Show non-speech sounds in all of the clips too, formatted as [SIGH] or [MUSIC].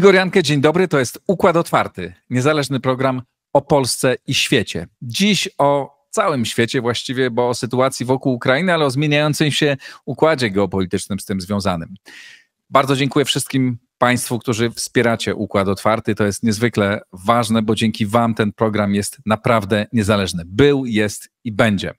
Igor Jankę, dzień dobry. To jest Układ Otwarty, niezależny program o Polsce i świecie. Dziś o całym świecie właściwie, bo o sytuacji wokół Ukrainy, ale o zmieniającym się układzie geopolitycznym z tym związanym. Bardzo dziękuję wszystkim Państwu, którzy wspieracie Układ Otwarty. To jest niezwykle ważne, bo dzięki Wam ten program jest naprawdę niezależny. Był, jest i będzie.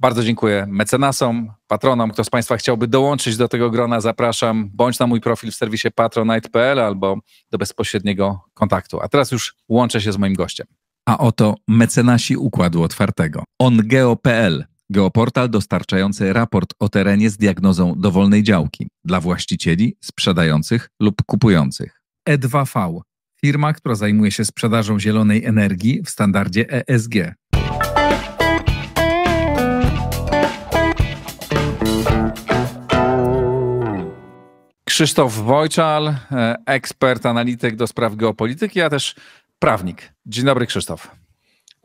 Bardzo dziękuję mecenasom, patronom. Kto z Państwa chciałby dołączyć do tego grona, zapraszam bądź na mój profil w serwisie patronite.pl albo do bezpośredniego kontaktu. A teraz już łączę się z moim gościem. A oto mecenasi Układu Otwartego. OnGeo.pl Geoportal dostarczający raport o terenie z diagnozą dowolnej działki dla właścicieli, sprzedających lub kupujących. E2V firma, która zajmuje się sprzedażą zielonej energii w standardzie ESG. Krzysztof Wojczal, e, ekspert, analityk do spraw geopolityki, a też prawnik. Dzień dobry, Krzysztof.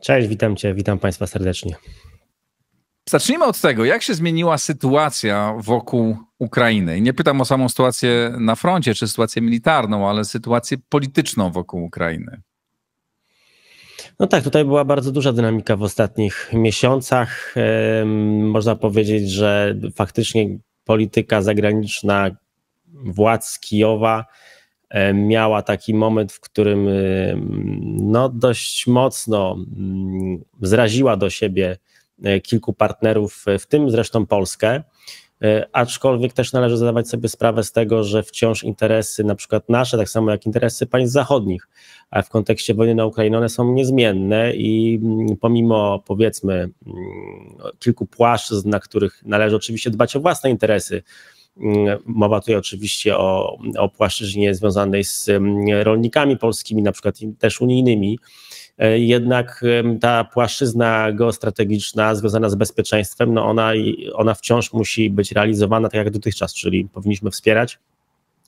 Cześć, witam Cię, witam Państwa serdecznie. Zacznijmy od tego, jak się zmieniła sytuacja wokół Ukrainy. Nie pytam o samą sytuację na froncie, czy sytuację militarną, ale sytuację polityczną wokół Ukrainy. No tak, tutaj była bardzo duża dynamika w ostatnich miesiącach. Można powiedzieć, że faktycznie polityka zagraniczna władz Kijowa e, miała taki moment, w którym e, no, dość mocno mm, zraziła do siebie e, kilku partnerów, w tym zresztą Polskę. Aczkolwiek też należy zadawać sobie sprawę z tego, że wciąż interesy, na przykład nasze, tak samo jak interesy państw zachodnich, a w kontekście wojny na Ukrainie, one są niezmienne i mm, pomimo powiedzmy mm, kilku płaszczyzn, na których należy oczywiście dbać o własne interesy, mowa tutaj oczywiście o, o płaszczyźnie związanej z mm, rolnikami polskimi, na przykład też unijnymi. E, jednak ta płaszczyzna geostrategiczna związana z bezpieczeństwem, no ona, ona wciąż musi być realizowana tak jak dotychczas, czyli powinniśmy wspierać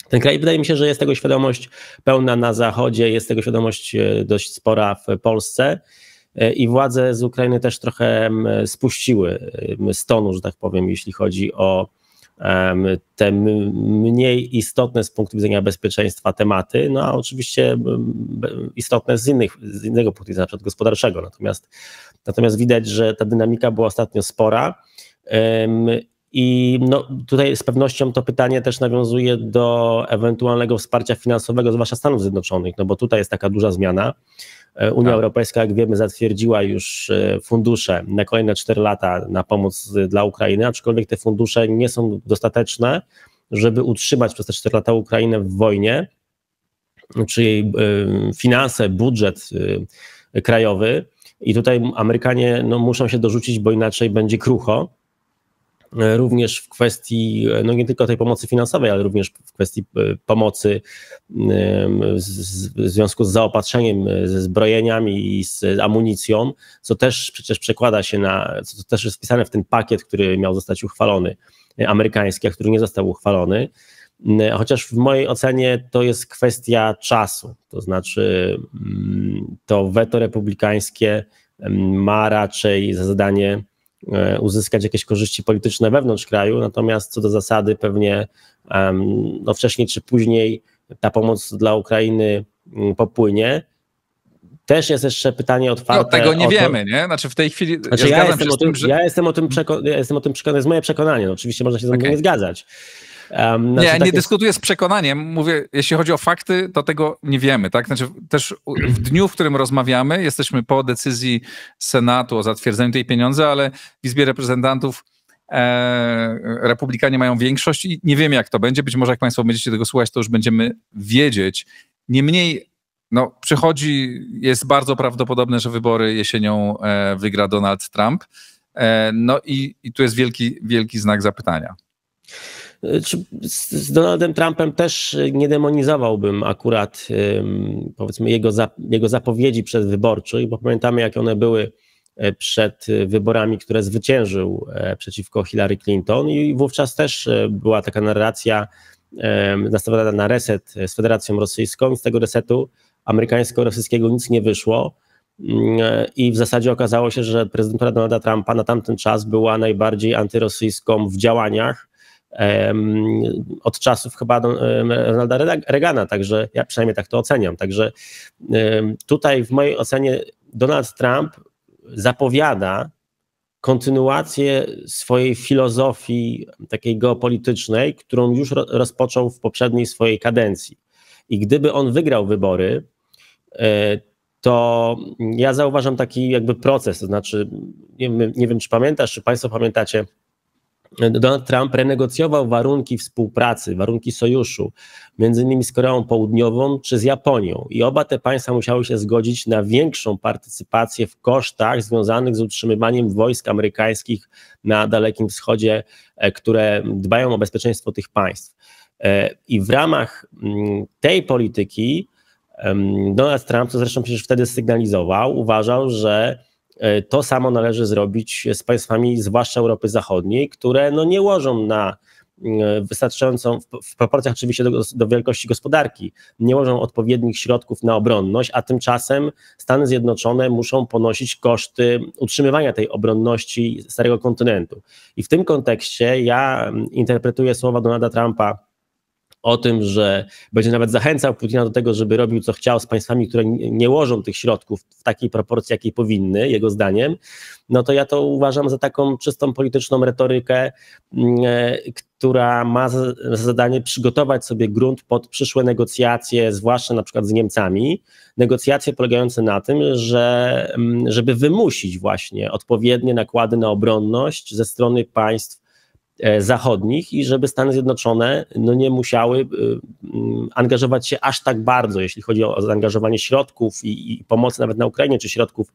ten kraj. Wydaje mi się, że jest tego świadomość pełna na Zachodzie, jest tego świadomość e, dość spora w Polsce e, i władze z Ukrainy też trochę spuściły stonu, że tak powiem, jeśli chodzi o te mniej istotne z punktu widzenia bezpieczeństwa tematy, no a oczywiście istotne z, innych, z innego punktu widzenia, na przykład gospodarczego. Natomiast, natomiast widać, że ta dynamika była ostatnio spora. I no, tutaj z pewnością to pytanie też nawiązuje do ewentualnego wsparcia finansowego, zwłaszcza Stanów Zjednoczonych, no bo tutaj jest taka duża zmiana. E, Unia tak. Europejska, jak wiemy, zatwierdziła już e, fundusze na kolejne 4 lata na pomoc dla Ukrainy, aczkolwiek te fundusze nie są dostateczne, żeby utrzymać przez te 4 lata Ukrainę w wojnie, czy jej e, finanse, budżet krajowy. I tutaj Amerykanie no, muszą się dorzucić, bo inaczej będzie krucho. E, również w kwestii, no nie tylko tej pomocy finansowej, ale również w kwestii e, pomocy w związku z zaopatrzeniem, e, ze zbrojeniami i z amunicją, co też przecież przekłada się na, co też jest wpisane w ten pakiet, który miał zostać uchwalony, amerykański, a który nie został uchwalony. Chociaż w mojej ocenie to jest kwestia czasu, to znaczy mm, to weto republikańskie ma raczej za zadanie E, uzyskać jakieś korzyści polityczne wewnątrz kraju, natomiast co do zasady pewnie no wcześniej czy później ta pomoc dla Ukrainy mm, popłynie. Też jest jeszcze pytanie otwarte. No, tego nie wiemy, nie? Znaczy w tej chwili. Znaczy ja, ja, jestem tym, tym, że... ja, jestem o tym przekonany, ja jestem o tym przekonany, to jest moje przekonanie. No, oczywiście można się ze mną okay. nie zgadzać. Um, znaczy, nie, nie dyskutuję z przekonaniem. Mówię, jeśli chodzi o fakty, to tego nie wiemy. Tak? Znaczy, też w dniu, w którym rozmawiamy, jesteśmy po decyzji Senatu o zatwierdzeniu tej pieniądze, ale w Izbie Reprezentantów e, Republikanie mają większość i nie wiemy, jak to będzie. Być może, jak Państwo będziecie tego słuchać, to już będziemy wiedzieć. Niemniej, no, przychodzi, jest bardzo prawdopodobne, że wybory jesienią e, wygra Donald Trump. E, no i, i tu jest wielki, wielki znak zapytania. Z Donaldem Trumpem też nie demonizowałbym akurat powiedzmy jego, jego zapowiedzi przedwyborczych, bo pamiętamy jak one były e, przed wyborami, które zwyciężył e, przeciwko Hillary Clinton i wówczas też e, była taka narracja nastawiona na reset z Federacją Rosyjską i z tego resetu amerykańsko-rosyjskiego nic nie wyszło. Mm, i w zasadzie okazało się, że prezydentura Donalda Trumpa na tamten czas była najbardziej antyrosyjską w działaniach od czasów chyba Ronalda Reagana, także ja przynajmniej tak to oceniam. Także tutaj w mojej ocenie Donald Trump zapowiada kontynuację swojej filozofii takiej geopolitycznej, którą już rozpoczął w poprzedniej swojej kadencji. I gdyby on wygrał wybory, e, to ja zauważam taki jakby proces, to znaczy, nie, nie wiem, czy pamiętasz, czy Państwo pamiętacie, Donald Trump renegocjował warunki współpracy, warunki sojuszu, między innymi z Koreą Południową czy z Japonią. I oba te państwa musiały się zgodzić na większą partycypację w kosztach związanych z utrzymywaniem wojsk amerykańskich na Dalekim Wschodzie, e, które dbają o bezpieczeństwo tych państw. E, I w ramach mm, tej polityki Donald Trump, co zresztą przecież wtedy sygnalizował, uważał, że to samo należy zrobić z państwami, zwłaszcza Europy Zachodniej, które no nie łożą na mm, wystarczającą, w proporcjach oczywiście do, do, wielkości gospodarki, nie łożą odpowiednich środków na obronność, a tymczasem Stany Zjednoczone muszą ponosić koszty utrzymywania tej obronności starego kontynentu. I w tym kontekście ja mm, interpretuję słowa Donalda Trumpa o tym, że będzie nawet zachęcał Putina do tego, żeby robił co chciał z państwami, które nie łożą tych środków w takiej proporcji, jakiej powinny, jego zdaniem, no to ja to uważam za taką czystą polityczną retorykę, mm, e, która ma za zadanie przygotować sobie grunt pod przyszłe negocjacje, zwłaszcza na przykład z Niemcami, negocjacje polegające na tym, że mm, żeby wymusić właśnie odpowiednie nakłady na obronność ze strony państw zachodnich i żeby Stany Zjednoczone no, nie musiały y, mm, angażować się aż tak bardzo, jeśli chodzi o zaangażowanie środków i, i pomocy nawet na Ukrainie, czy środków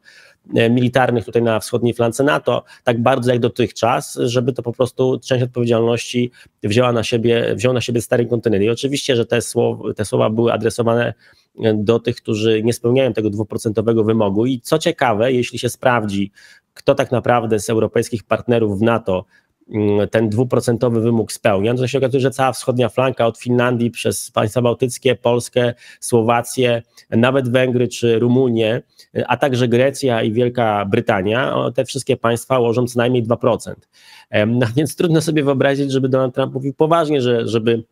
e, militarnych tutaj na wschodniej flance NATO, tak bardzo jak dotychczas, żeby to po prostu część odpowiedzialności wzięła na siebie, wziął na siebie stary kontynent. I oczywiście, że te słowa, te słowa były adresowane e, do tych, którzy nie spełniają tego dwuprocentowego wymogu. I co ciekawe, jeśli się sprawdzi, kto tak naprawdę z europejskich partnerów w NATO ten dwuprocentowy wymóg spełnia, no to się okazuje, że cała wschodnia flanka od Finlandii przez państwa bałtyckie, Polskę, Słowację, nawet Węgry czy Rumunię, a także Grecja i Wielka Brytania, te wszystkie państwa łożą co najmniej 2%. No [LAUGHS] więc trudno sobie wyobrazić, żeby Donald Trump mówił poważnie, że żeby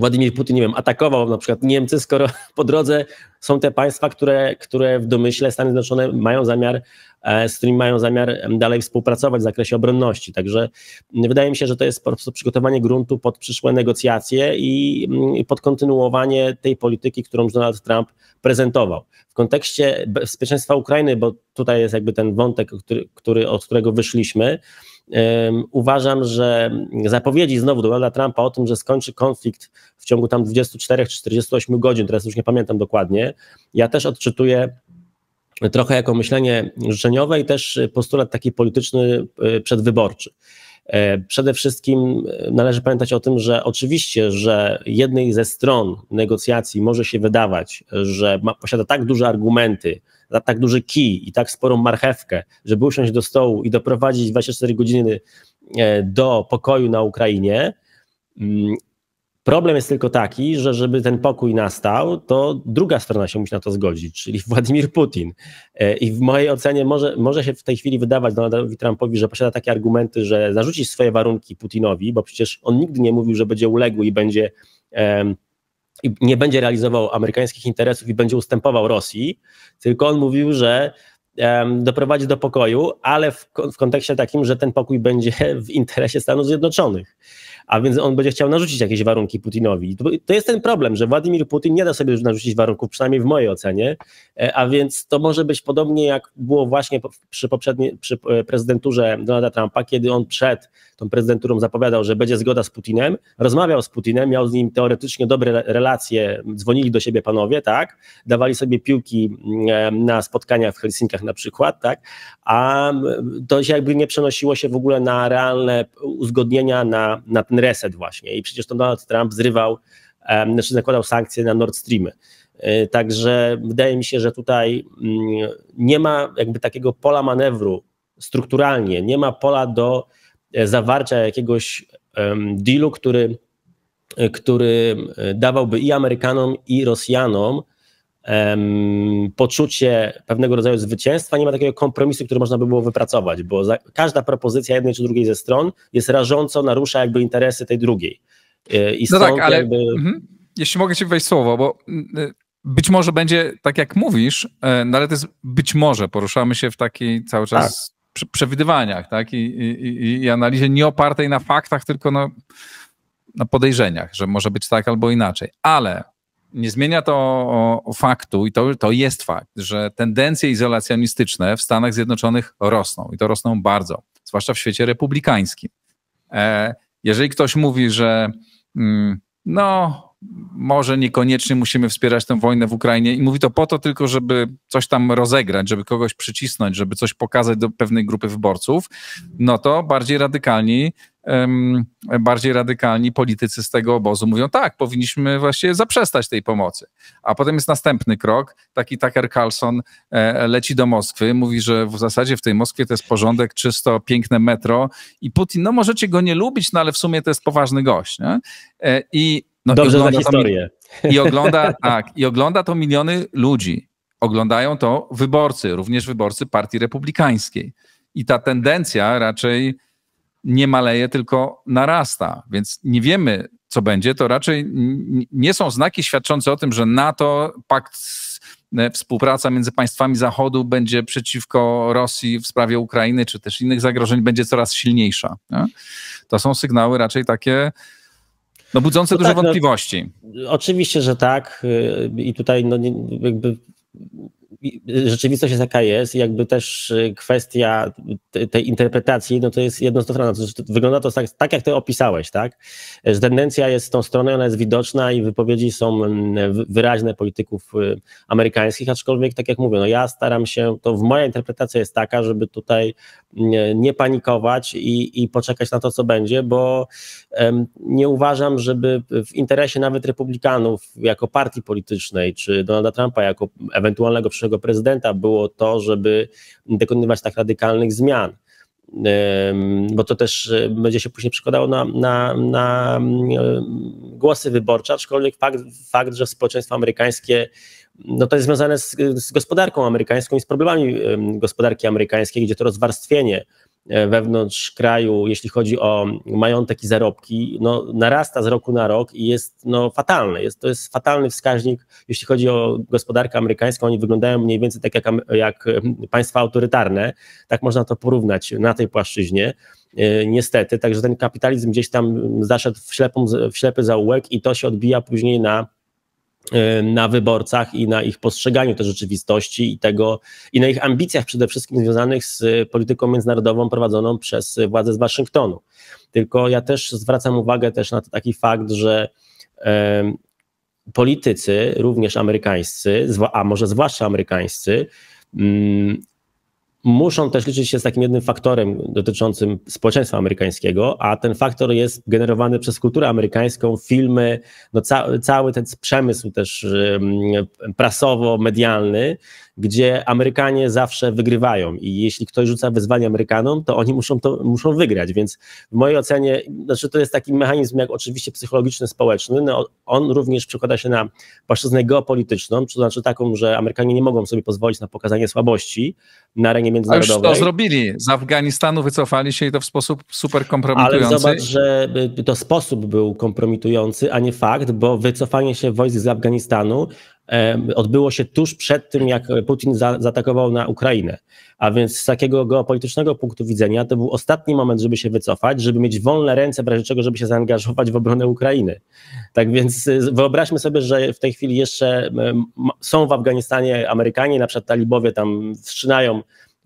Władimir Putin, nie wiem, atakował na przykład Niemcy, skoro [LAUGHS] po drodze są te państwa, które, które w domyśle Stany Zjednoczone mają zamiar, e, z którymi mają zamiar dalej współpracować w zakresie obronności. Także wydaje mi się, że to jest po prostu przygotowanie gruntu pod przyszłe negocjacje i, i pod kontynuowanie tej polityki, którą Donald Trump prezentował. W kontekście bezpieczeństwa Ukrainy, bo tutaj jest jakby ten wątek, który, który, od którego wyszliśmy, Uważam, że zapowiedzi znowu Donalda Trumpa o tym, że skończy konflikt w ciągu tam 24 czy 48 godzin, teraz już nie pamiętam dokładnie, ja też odczytuję trochę jako myślenie życzeniowe i też postulat taki polityczny e, przedwyborczy. E, przede wszystkim e, należy pamiętać o tym, że oczywiście, że jednej ze stron negocjacji może się wydawać, że ma, posiada tak duże argumenty, tak duży kij i tak sporą marchewkę, żeby usiąść do stołu i doprowadzić 24 godziny e, do pokoju na Ukrainie. Mm, problem jest tylko taki, że żeby ten pokój nastał, to druga strona się musi na to zgodzić, czyli Władimir Putin. E, I w mojej ocenie może, może się w tej chwili wydawać Donaldowi Trumpowi, że posiada takie argumenty, że zarzuci swoje warunki Putinowi, bo przecież on nigdy nie mówił, że będzie uległy i będzie i nie będzie realizował amerykańskich interesów i będzie ustępował Rosji, tylko on mówił, że doprowadzi do pokoju, ale w kontekście takim, że ten pokój będzie [LAUGHS] w interesie Stanów Zjednoczonych a więc on będzie chciał narzucić jakieś warunki Putinowi. To, to jest ten problem, że Władimir Putin nie da sobie narzucić warunków, przynajmniej w mojej ocenie, e, a więc to może być podobnie jak było właśnie przy poprzedniej, przy e, prezydenturze Donalda Trumpa, kiedy on przed tą prezydenturą zapowiadał, że będzie zgoda z Putinem, rozmawiał z Putinem, miał z nim teoretycznie dobre relacje, dzwonili do siebie panowie, tak, dawali sobie piłki mm, na spotkaniach w Helsinkach na przykład, tak, a to się jakby nie przenosiło się w ogóle na realne uzgodnienia, na, na ten reset właśnie i przecież to Donald Trump zrywał, znaczy nakładał sankcje na Nord Streamy. E, także wydaje mi się, że tutaj mm, nie ma jakby takiego pola manewru strukturalnie, nie ma pola do e, zawarcia jakiegoś dealu, który, e, który dawałby i Amerykanom, i Rosjanom um, poczucie pewnego rodzaju zwycięstwa, nie ma takiego kompromisu, który można by było wypracować, bo za, każda propozycja jednej czy drugiej ze stron jest rażąco narusza jakby interesy tej drugiej. E, I no tak, ale jakby... mhm. jeśli mogę ci wejść słowo, bo być może będzie tak jak mówisz, e, no ale to jest być może, poruszamy się w takiej cały czas tak. przewidywaniach, tak, I, i, i analizie nie opartej na faktach, tylko na, na podejrzeniach, że może być tak albo inaczej, ale nie zmienia to faktu, i to, to jest fakt, że tendencje izolacjonistyczne w Stanach Zjednoczonych rosną i to rosną bardzo, zwłaszcza w świecie republikańskim. E, jeżeli ktoś mówi, że mm, no, może niekoniecznie musimy wspierać tę wojnę w Ukrainie i mówi to po to tylko, żeby coś tam rozegrać, żeby kogoś przycisnąć, żeby coś pokazać do pewnej grupy wyborców, no to bardziej radykalni bardziej radykalni politycy z tego obozu mówią, tak, powinniśmy właśnie zaprzestać tej pomocy. A potem jest następny krok, taki Tucker Carlson e, leci do Moskwy, mówi, że w zasadzie w tej Moskwie to jest porządek, czysto, piękne metro i Putin, no możecie go nie lubić, no ale w sumie to jest poważny gość. Nie? E, I, no, Dobrze i za historię. To, I ogląda, [LAUGHS] tak, i ogląda to miliony ludzi. Oglądają to wyborcy, również wyborcy Partii Republikańskiej. I ta tendencja raczej nie maleje, tylko narasta. Więc nie wiemy, co będzie. To raczej nie są znaki świadczące o tym, że NATO, pakt, e, współpraca między państwami Zachodu będzie przeciwko Rosji w sprawie Ukrainy, czy też innych zagrożeń, będzie coraz silniejsza. Nie? To są sygnały raczej takie. No, budzące no duże tak, no, wątpliwości. No, oczywiście, że tak. I tutaj no, jakby rzeczywistość jest jaka jest, jakby też y, kwestia tej interpretacji, no to jest jednostronna. Wygląda to tak, tak, jak ty opisałeś, tak? Że tendencja jest z tą stroną, ona jest widoczna i wypowiedzi są mm, wyraźne polityków y, amerykańskich, aczkolwiek tak jak mówię, no ja staram się, to w moja interpretacja jest taka, żeby tutaj nie panikować i, i poczekać na to, co będzie, bo nie uważam, żeby w interesie nawet republikanów jako partii politycznej, czy Donalda Trumpa jako ewentualnego przyszłego prezydenta było to, żeby dokonywać tak radykalnych zmian. Bo to też e, będzie się później przekładało na, na, na głosy wyborcze, aczkolwiek fakt, fakt, że społeczeństwo amerykańskie no to jest związane z, z gospodarką amerykańską i z problemami gospodarki amerykańskiej, gdzie to rozwarstwienie E, wewnątrz kraju, jeśli chodzi o majątek i zarobki, no, narasta z roku na rok i jest no, fatalny. Jest, to jest fatalny wskaźnik, jeśli chodzi o gospodarkę amerykańską. Oni wyglądają mniej więcej tak jak, jak państwa autorytarne. Tak można to porównać na tej płaszczyźnie. E, niestety, także ten kapitalizm gdzieś tam zaszedł w, ślepą, w ślepy zaułek i to się odbija później na na wyborcach i na ich postrzeganiu tej rzeczywistości i tego, i na ich ambicjach przede wszystkim związanych z polityką międzynarodową prowadzoną przez władze z Waszyngtonu. Tylko ja też zwracam uwagę też na taki fakt, że politycy, również amerykańscy, a może zwłaszcza amerykańscy, mm, muszą też liczyć się z takim jednym faktorem dotyczącym społeczeństwa amerykańskiego, a ten faktor jest generowany przez kulturę amerykańską, filmy, no ca cały ten przemysł też prasowo-medialny, gdzie Amerykanie zawsze wygrywają i jeśli ktoś rzuca wyzwanie Amerykanom, to oni muszą to muszą wygrać, więc w mojej ocenie, znaczy to jest taki mechanizm jak oczywiście psychologiczny, społeczny, no on również przekłada się na płaszczyznę geopolityczną, to znaczy taką, że Amerykanie nie mogą sobie pozwolić na pokazanie słabości na arenie międzynarodowej. A już to zrobili, z Afganistanu wycofali się i to w sposób super kompromitujący. Ale zobacz, że to sposób był kompromitujący, a nie fakt, bo wycofanie się wojsk z Afganistanu odbyło się tuż przed tym, jak Putin za, zaatakował na Ukrainę. A więc z takiego geopolitycznego punktu widzenia to był ostatni moment, żeby się wycofać, żeby mieć wolne ręce w razie czego, żeby się zaangażować w obronę Ukrainy. Tak więc y, wyobraźmy sobie, że w tej chwili jeszcze są w Afganistanie Amerykanie, na przykład talibowie tam wstrzymają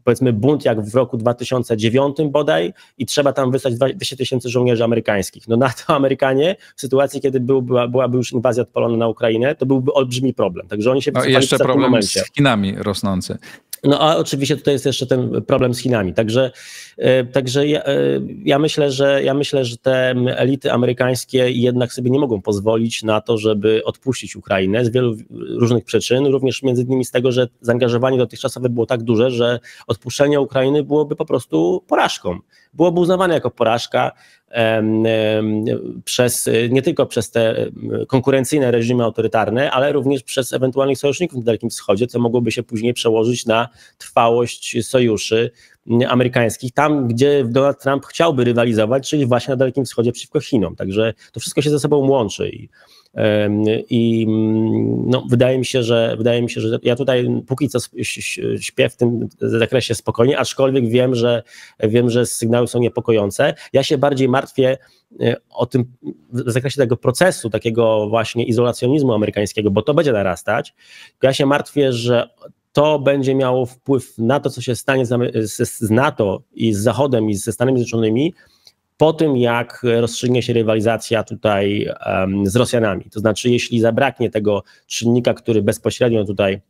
powiedzmy bunt jak w roku 2009 bodaj i trzeba tam wysłać 200 tysięcy żołnierzy amerykańskich. No na to Amerykanie w sytuacji, kiedy był, była, byłaby już inwazja odpalona na Ukrainę, to byłby olbrzymi problem. Także oni się no, jeszcze problem momencie. z Chinami rosnący. No a oczywiście tutaj jest jeszcze ten problem z Chinami. Także, e, także ja, e, ja, myślę, że ja myślę, że te elity amerykańskie jednak sobie nie mogą pozwolić na to, żeby odpuścić Ukrainę z wielu różnych przyczyn, również między innymi z tego, że zaangażowanie dotychczasowe było tak duże, że odpuszczenie Ukrainy byłoby po prostu porażką byłoby uznawane jako porażka. Przez, nie tylko przez te konkurencyjne reżimy autorytarne, ale również przez ewentualnych sojuszników na Dalekim Wschodzie, co mogłoby się później przełożyć na trwałość sojuszy amerykańskich, tam gdzie Donald Trump chciałby rywalizować, czyli właśnie na Dalekim Wschodzie przeciwko Chinom. Także to wszystko się ze sobą łączy. I i mm, no, wydaje mi się, że wydaje mi się, że ja tutaj póki co śpię w tym zakresie spokojnie, aczkolwiek wiem, że wiem, że sygnały są niepokojące. Ja się bardziej martwię e, o tym w zakresie tego procesu, takiego właśnie izolacjonizmu amerykańskiego, bo to będzie narastać. Ja się martwię, że to będzie miało wpływ na to, co się stanie z, z NATO i z Zachodem i ze Stanami Zjednoczonymi, po tym, jak rozstrzygnie się rywalizacja tutaj z Rosjanami. To znaczy, jeśli zabraknie tego czynnika, który bezpośrednio tutaj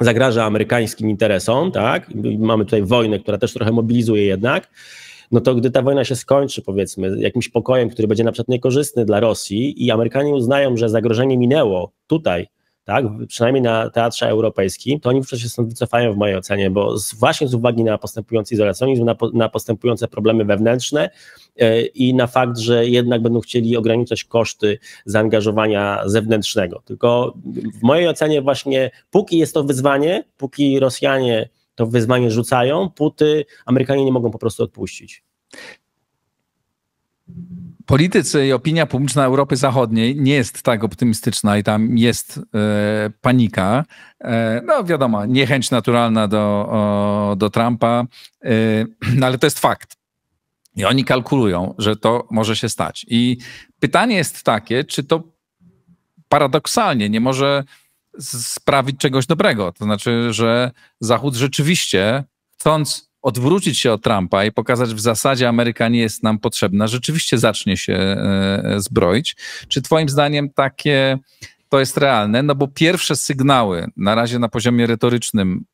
zagraża amerykańskim interesom, tak? Mamy tutaj wojnę, która też trochę mobilizuje jednak. No to gdy ta wojna się skończy, powiedzmy, jakimś pokojem, który będzie na przykład niekorzystny dla Rosji i Amerykanie uznają, że zagrożenie minęło tutaj, tak, przynajmniej na teatrze europejskim, to oni wówczas się stąd wycofają w mojej ocenie, bo z, właśnie z uwagi na postępujący izolacjonizm, na, na postępujące problemy wewnętrzne yy, i na fakt, że jednak będą chcieli ograniczać koszty zaangażowania zewnętrznego. Tylko w mojej ocenie właśnie póki jest to wyzwanie, póki Rosjanie to wyzwanie rzucają, póty Amerykanie nie mogą po prostu odpuścić politycy i opinia publiczna Europy Zachodniej nie jest tak optymistyczna i tam jest e, panika. E, no wiadomo, niechęć naturalna do, o, do Trumpa, e, [CLEARS THROAT] no ale to jest fakt. I oni kalkulują, że to może się stać. I pytanie jest takie, czy to paradoksalnie nie może sprawić czegoś dobrego. To znaczy, że Zachód rzeczywiście, chcąc odwrócić się od Trumpa i pokazać w zasadzie Ameryka nie jest nam potrzebna, rzeczywiście zacznie się e, zbroić. Czy twoim zdaniem takie to jest realne? No bo pierwsze sygnały na razie na poziomie retorycznym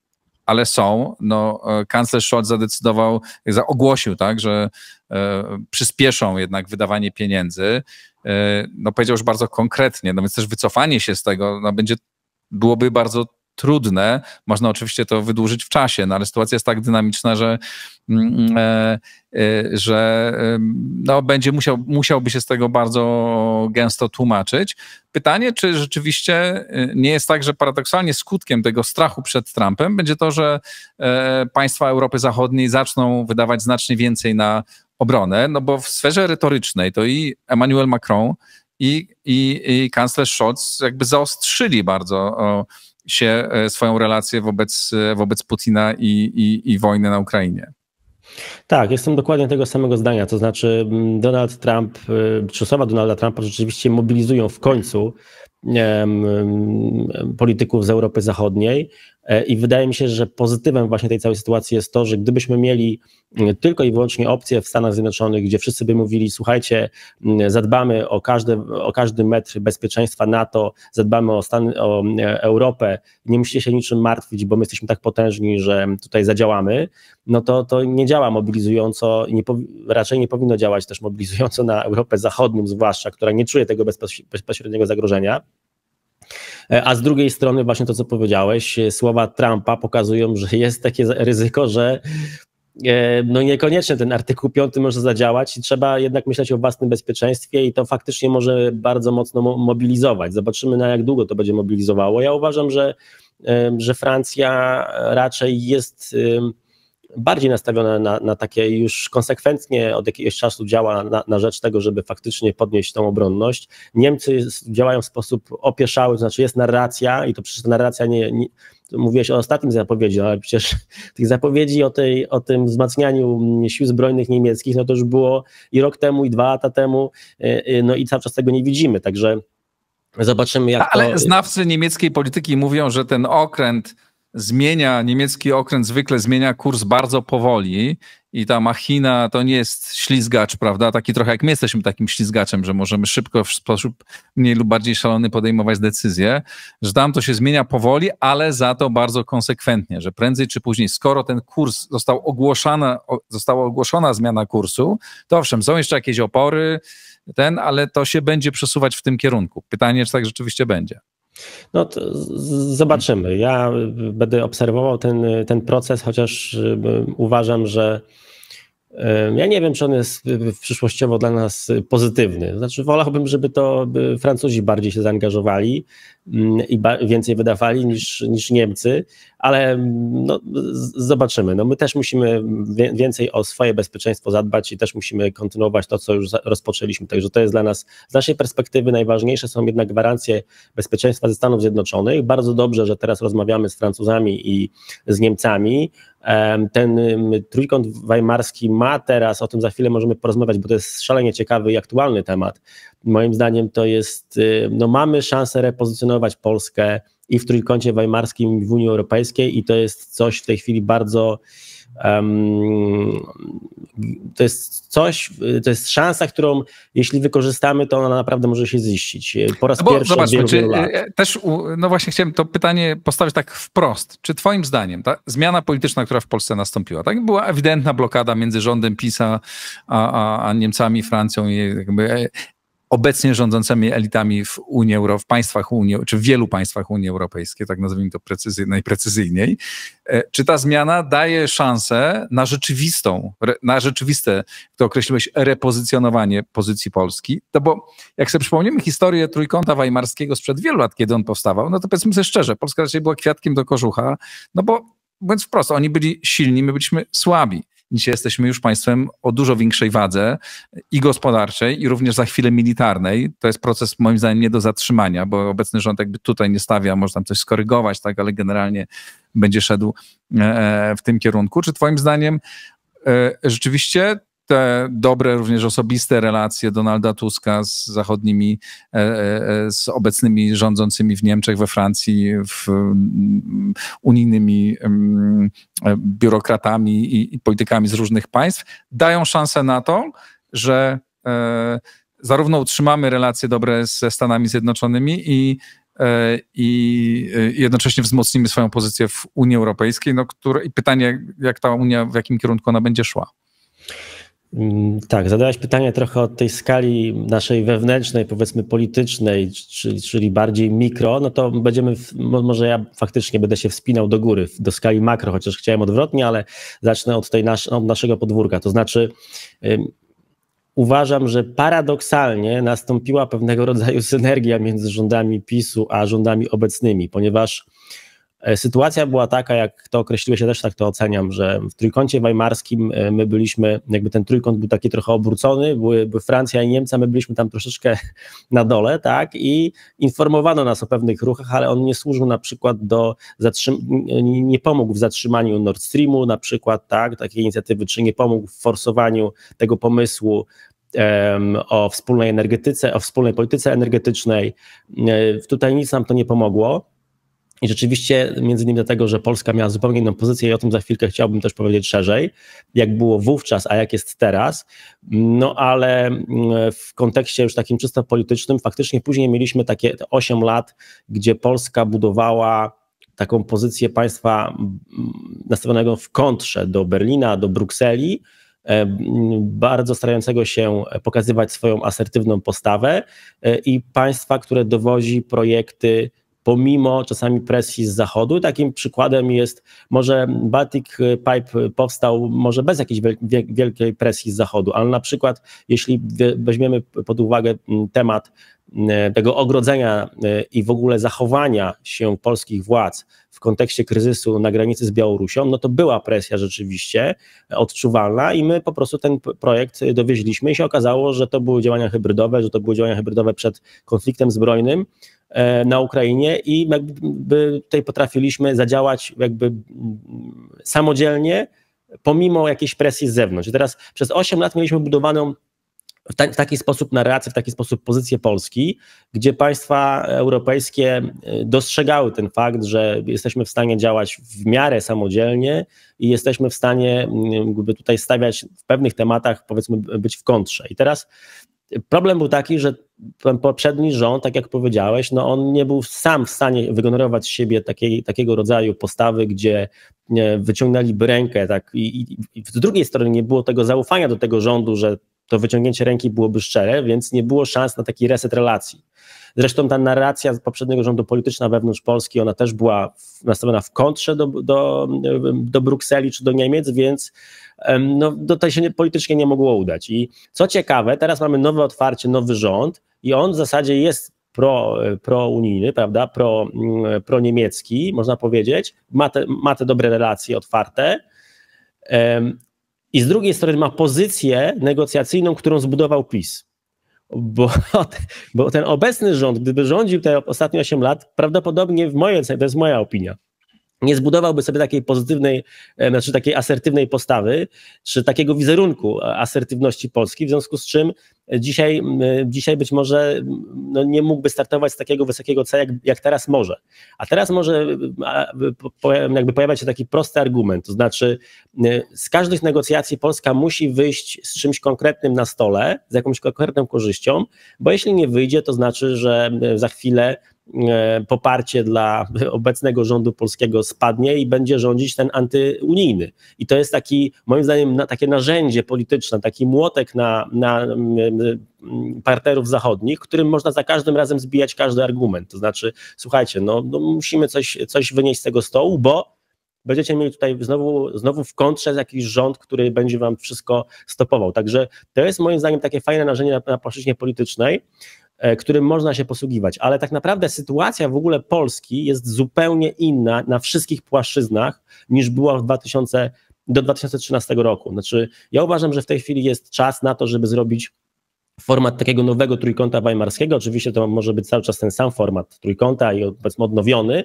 ale są. No, e, kanclerz Scholz zadecydował, ogłosił, tak, że e, przyspieszą jednak wydawanie pieniędzy. E, no, powiedział już bardzo konkretnie, no więc też wycofanie się z tego no, będzie byłoby bardzo trudne. Można oczywiście to wydłużyć w czasie, no ale sytuacja jest tak dynamiczna, że, mm, e, e, że no, będzie musiał, musiałby się z tego bardzo gęsto tłumaczyć. Pytanie, czy rzeczywiście e, nie jest tak, że paradoksalnie skutkiem tego strachu przed Trumpem będzie to, że państwa Europy Zachodniej zaczną wydawać znacznie więcej na obronę, no bo w sferze retorycznej to i Emmanuel Macron, i, i, i kanclerz Scholz jakby zaostrzyli bardzo o, się e, swoją relację wobec, e, wobec Putina i, i, i wojny na Ukrainie. Tak, jestem dokładnie tego samego zdania. To znaczy, Donald Trump, e, czy słowa Donalda Trumpa rzeczywiście mobilizują w końcu polityków z Europy Zachodniej. E, I wydaje mi się, że pozytywem właśnie tej całej sytuacji jest to, że gdybyśmy mieli tylko i wyłącznie opcję w Stanach Zjednoczonych, gdzie wszyscy by mówili, słuchajcie, zadbamy o każdy, o każdy metr bezpieczeństwa NATO, zadbamy o, Stan, o Europę, nie musicie się niczym martwić, bo my jesteśmy tak potężni, że tutaj zadziałamy, no to, to nie działa mobilizująco i raczej nie powinno działać też mobilizująco na Europę Zachodnią zwłaszcza, która nie czuje tego bezpośredniego zagrożenia. E, a z drugiej strony, właśnie to, co powiedziałeś, e, słowa Trumpa pokazują, że jest takie ryzyko, że e, no niekoniecznie ten artykuł 5 może zadziałać i trzeba jednak myśleć o własnym bezpieczeństwie i to faktycznie może bardzo mocno mobilizować. Zobaczymy na jak długo to będzie mobilizowało. Ja uważam, że, że Francja raczej jest bardziej nastawiona na, na, takie już konsekwentnie od jakiegoś czasu działa na, na, rzecz tego, żeby faktycznie podnieść tą obronność. Niemcy działają w sposób opieszały, to znaczy jest narracja i to przecież ta narracja nie, nie mówiłeś o ostatnim zapowiedzi, ale przecież [LAUGHS] tych zapowiedzi o, tej, o tym wzmacnianiu sił zbrojnych niemieckich, no to już było i rok temu, i dwa lata temu, y, y, no i cały czas tego nie widzimy, także zobaczymy jak Ale to... znawcy niemieckiej polityki mówią, że ten okręt zmienia, niemiecki okręt zwykle zmienia kurs bardzo powoli i ta machina to nie jest ślizgacz, prawda? Taki trochę jak my jesteśmy takim ślizgaczem, że możemy szybko w sposób mniej lub bardziej szalony podejmować decyzje, że tam to się zmienia powoli, ale za to bardzo konsekwentnie, że prędzej czy później, skoro ten kurs został ogłoszona, została ogłoszona zmiana kursu, to owszem, są jeszcze jakieś opory, ten, ale to się będzie przesuwać w tym kierunku. Pytanie, czy tak rzeczywiście będzie. No zobaczymy. Ja będę obserwował ten, ten proces, chociaż y, uważam, że ja nie wiem, czy on jest przyszłościowo dla nas pozytywny. Znaczy, wolałbym, żeby to Francuzi bardziej się zaangażowali i więcej wydawali niż, niż Niemcy, ale mm, no, zobaczymy. No, my też musimy więcej o swoje bezpieczeństwo zadbać i też musimy kontynuować to, co już rozpoczęliśmy. Także to jest dla nas, z naszej perspektywy najważniejsze są jednak gwarancje bezpieczeństwa ze Stanów Zjednoczonych. Bardzo dobrze, że teraz rozmawiamy z Francuzami i z Niemcami, ten trójkąt weimarski ma teraz, o tym za chwilę możemy porozmawiać, bo to jest szalenie ciekawy i aktualny temat. Moim zdaniem to jest, y, no mamy szansę repozycjonować Polskę i w trójkącie weimarskim w Unii Europejskiej i to jest coś w tej chwili bardzo to jest coś, to jest szansa, którą jeśli wykorzystamy, to ona naprawdę może się ziścić. Po raz no pierwszy zobaczmy, czy, lat. E, też, no właśnie chciałem to pytanie postawić tak wprost. Czy twoim zdaniem ta zmiana polityczna, która w Polsce nastąpiła, tak była ewidentna blokada między rządem PiSa a, a, a Niemcami, Francją i jakby e, obecnie rządzącymi elitami w Unii Euro, w państwach Unii, czy w wielu państwach Unii Europejskiej, tak nazwijmy to precyzy, najprecyzyjniej. E, czy ta zmiana daje szansę na rzeczywistą, na rzeczywiste, to określiłeś, repozycjonowanie pozycji Polski? No bo jak sobie przypomnimy historię Trójkąta Weimarskiego sprzed wielu lat, kiedy on powstawał, no to powiedzmy sobie szczerze, Polska raczej była kwiatkiem do kożucha, no bo mówiąc wprost, oni byli silni, my byliśmy słabi. Dzisiaj jesteśmy już państwem o dużo większej wadze i gospodarczej, i również za chwilę militarnej. To jest proces moim zdaniem nie do zatrzymania, bo obecny rząd jakby tutaj nie stawia, może tam coś skorygować, tak, ale generalnie będzie szedł e, e, w tym kierunku. Czy twoim zdaniem e, rzeczywiście te dobre, również osobiste relacje Donalda Tuska z zachodnimi, e, e, z obecnymi rządzącymi w Niemczech, we Francji, w mm, unijnymi mm, biurokratami i, politykami z różnych państw, dają szansę na to, że e, zarówno utrzymamy relacje dobre ze Stanami Zjednoczonymi i i jednocześnie wzmocnimy swoją pozycję w Unii Europejskiej. No, które, I pytanie, jak ta Unia, w jakim kierunku ona będzie szła? Mm, tak, zadałeś pytanie trochę od tej skali naszej wewnętrznej, powiedzmy politycznej, czyli, czyli bardziej mikro, no to będziemy, może ja faktycznie będę się wspinał do góry, do skali makro, chociaż chciałem odwrotnie, ale zacznę od, tej nas, od naszego podwórka. To znaczy, uważam, że paradoksalnie nastąpiła pewnego rodzaju synergia między rządami PiSu a rządami obecnymi, ponieważ sytuacja była taka, jak to określiłeś, ja też tak to oceniam, że w trójkącie weimarskim e, my byliśmy, jakby ten trójkąt był taki trochę obrócony, były, były Francja i Niemcy, my byliśmy tam troszeczkę [LAUGHS] na dole, tak, i informowano nas o pewnych ruchach, ale on nie służył na przykład do zatrzym- nie pomógł w zatrzymaniu Nord Streamu na przykład, tak, takiej inicjatywy, czy nie pomógł w forsowaniu tego pomysłu o wspólnej energetyce, o wspólnej polityce energetycznej. E, tutaj nic nam to nie pomogło. I rzeczywiście, między innymi dlatego, że Polska miała zupełnie inną pozycję, i o tym za chwilkę chciałbym też powiedzieć szerzej, jak było wówczas, a jak jest teraz. No ale mm, w kontekście już takim czysto politycznym, faktycznie później mieliśmy takie 8 lat, gdzie Polska budowała taką pozycję państwa mm, nastawionego w kontrze do Berlina, do Brukseli, e, bardzo starającego się pokazywać swoją asertywną postawę e, i państwa, które dowozi projekty pomimo czasami presji z zachodu. Takim przykładem jest, może Baltic Pipe powstał może bez jakiejś wielkiej presji z zachodu, ale na przykład jeśli weźmiemy pod uwagę mm, temat tego ogrodzenia y, i w ogóle zachowania się polskich władz w kontekście kryzysu na granicy z Białorusią, no to była presja rzeczywiście odczuwalna i my po prostu ten projekt dowieźliśmy i się okazało, że to były działania hybrydowe, że to były działania hybrydowe przed konfliktem zbrojnym, E, na Ukrainie i jakby tutaj potrafiliśmy zadziałać jakby samodzielnie, pomimo jakiejś presji z zewnątrz. I teraz przez 8 lat mieliśmy budowaną w, ta, w, taki sposób narrację, w taki sposób pozycję Polski, gdzie państwa europejskie e, dostrzegały ten fakt, że jesteśmy w stanie działać w miarę samodzielnie i jesteśmy w stanie jakby tutaj stawiać w pewnych tematach, powiedzmy, być w kontrze. I teraz Problem był taki, że ten poprzedni rząd, tak jak powiedziałeś, no on nie był sam w stanie wygenerować z siebie takiej, takiego rodzaju postawy, gdzie wyciągnęliby rękę, tak, i, i, i z drugiej strony nie było tego zaufania do tego rządu, że to wyciągnięcie ręki byłoby szczere, więc nie było szans na taki reset relacji. Zresztą ta narracja z poprzedniego rządu polityczna wewnątrz Polski, ona też była nastawiona w kontrze do, do, do Brukseli czy do Niemiec, więc no, tutaj się politycznie nie mogło udać. I co ciekawe, teraz mamy nowe otwarcie, nowy rząd i on w zasadzie jest pro, prounijny, prawda, pro, mm, pro niemiecki, można powiedzieć, ma te, ma te dobre relacje otwarte, i z drugiej strony ma pozycję negocjacyjną, którą zbudował PiS. Bo, bo ten obecny rząd, gdyby rządził te ostatnie 8 lat, prawdopodobnie w mojej ocenie, to jest moja opinia, nie zbudowałby sobie takiej pozytywnej, e, znaczy takiej asertywnej postawy, czy takiego wizerunku asertywności Polski, w związku z czym dzisiaj, dzisiaj być może no, nie mógłby startować z takiego wysokiego C, jak, jak teraz może. A teraz może jakby pojawiać się taki prosty argument, to znaczy z każdych negocjacji Polska musi wyjść z czymś konkretnym na stole, z jakąś konkretną korzyścią, bo jeśli nie wyjdzie, to znaczy, że za chwilę E, poparcie dla obecnego rządu polskiego spadnie i będzie rządzić ten antyunijny. I to jest taki, moim zdaniem, takie narzędzie polityczne, taki młotek na, na partnerów zachodnich, którym można za każdym razem zbijać każdy argument. To znaczy, słuchajcie, no, no musimy coś, coś wynieść z tego stołu, bo będziecie mieli tutaj znowu, znowu w kontrze jakiś rząd, który będzie wam wszystko stopował. Także to jest moim zdaniem takie fajne narzędzie na, na płaszczyźnie politycznej. E, którym można się posługiwać, ale tak naprawdę sytuacja w ogóle Polski jest zupełnie inna na wszystkich płaszczyznach niż była w 2000, do 2013 roku. Znaczy, ja uważam, że w tej chwili jest czas na to, żeby zrobić format takiego nowego trójkąta weimarskiego. Oczywiście to może być cały czas ten sam format trójkąta i powiedzmy odnowiony,